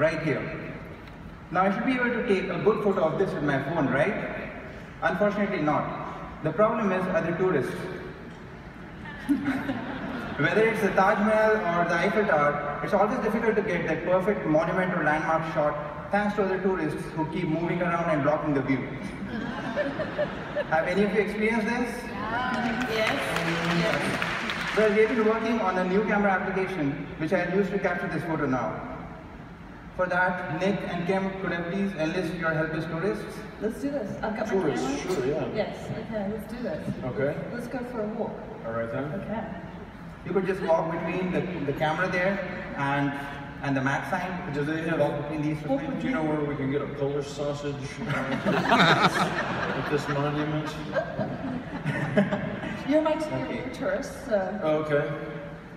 right here. Now I should be able to take a good photo of this with my phone, right? Unfortunately not. The problem is other tourists. Whether it's the Taj Mahal or the Eiffel Tower, it's always difficult to get that perfect monument or landmark shot thanks to other tourists who keep moving around and blocking the view. Have any of you experienced this? Yes. Yes. Well, we've been working on a new camera application which I'll use to capture this photo now. For that, Nick and Kim, could I please enlist your help as tourists? Let's do this. I've got my Tourists, camera. sure, yeah. Yes. Okay. Let's do this. Okay. Let's go for a walk. All right then. Okay. You could just walk between the, the camera there and and the MAX sign. You could Do just they have- walk between these two What things. Do you know where we can get a Polish sausage uh, at this monument? You're my you're tourist, so Oh, okay.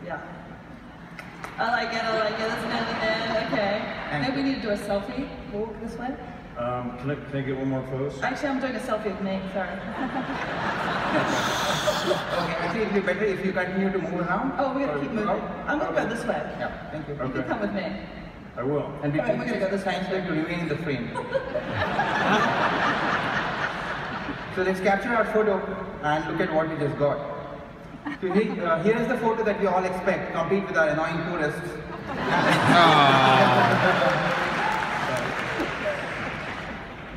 yeah. I like it. I like it. Let's go there. Okay. Thank Maybe we need to do a selfie. Walk this way. Um, can I, can I get one more pose? Actually, I'm doing a selfie with me. Sorry. Okay, actually it'd be better if you continue to move around. Oh, we're gonna keep moving. I'm gonna go this way. Yeah, thank you. You can Okay. come with me. I will. And we Alright, keep we're gonna go this way. time to remain in the frame. so let's capture our photo and look at what we just got. So he- uh, here is the photo that we all expect, complete with our annoying tourists.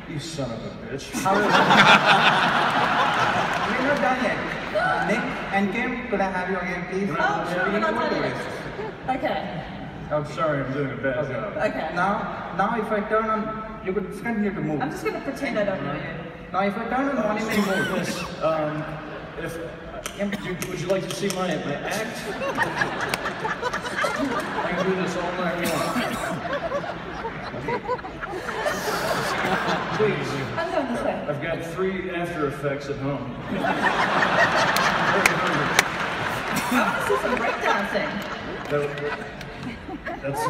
You son of a bitch. We're not done yet. Nick and Kim, could I have you again, please? Oh, sure, We we're not more done yet. Okay. I'm sorry, I'm doing a bad Okay. job. Okay. Now, now if I turn on, you could just continue to move. I'm just gonna pretend I don't know you. Now if I turn on monument mode, Yes, um, if, would you, would you like to see my, my act? I can do this all night long. Please, I'm going this way. I've got three After Effects at home. Very hungry. I want to see some breakdancing. That- That's, uh,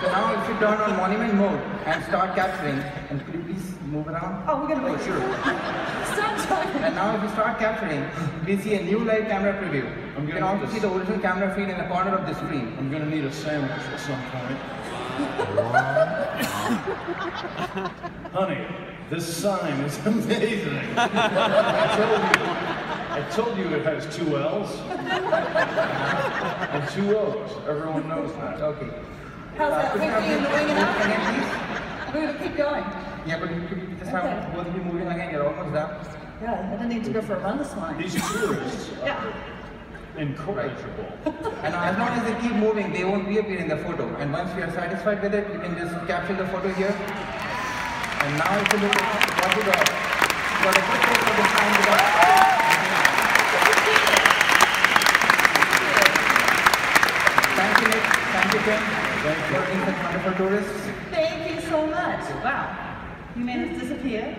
So now if you turn on monument mode and start capturing, and could you please move around? Oh, we're gonna Oh, move. sure. Stop talking. And now if you start capturing, we see a new live camera preview. I'm You can also see the original camera feed in the corner of the screen. I'm gonna need a sandwich at some point. Honey, this sign is amazing. I told you, I told you it has two L's and two O's. Everyone knows that. Okay. How's that? could you We're have the wing move enough? again, please? We're gonna keep going. Yeah, but could you just have Okay. both of you moving again? You're almost done. Yeah, I don't need to go for a run this morning. These tourists Yeah. incorrigible. And as long as they keep moving, they won't reappear in the photo. And once you are satisfied with it, you can just capture the photo here. And now if you look at what we got, we got a good photo of the sign with us. Thank you, Nick. Thank you, Ken. Thank you. For being such wonderful tourists. Thank you so much. Wow. You made us disappear.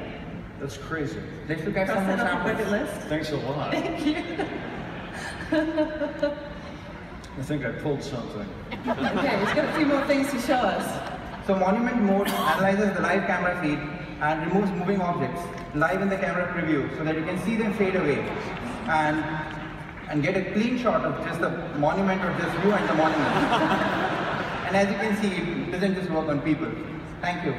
That's crazy. Let's guys at Cross some more off the bucket samples. list. Thanks a lot. Thank you. I think I pulled something. Okay, he's got a few more things to show us. So monument mode analyzes the live camera feed and removes moving objects live in the camera preview so that you can see them fade away and and get a clean shot of just the monument or just you and the monument. and as you can see, it doesn't just work on people. Thank you.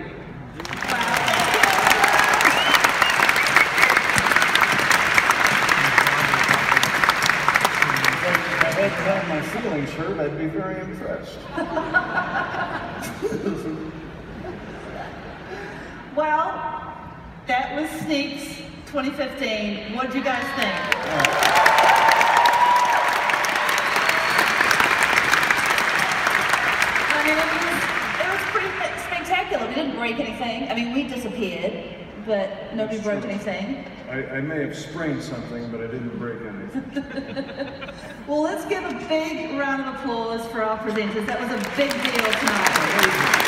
If I had have my feelings hurt, I'd be very impressed. Well, that was Sneaks 2015. What did you guys think? I mean, it was, it was pretty spectacular. We didn't break anything. I mean, we disappeared, but nobody That's broke true. anything. I, I may have sprained something, but I didn't break anything. Well, let's give a big round of applause for our presenters. That was a big deal tonight.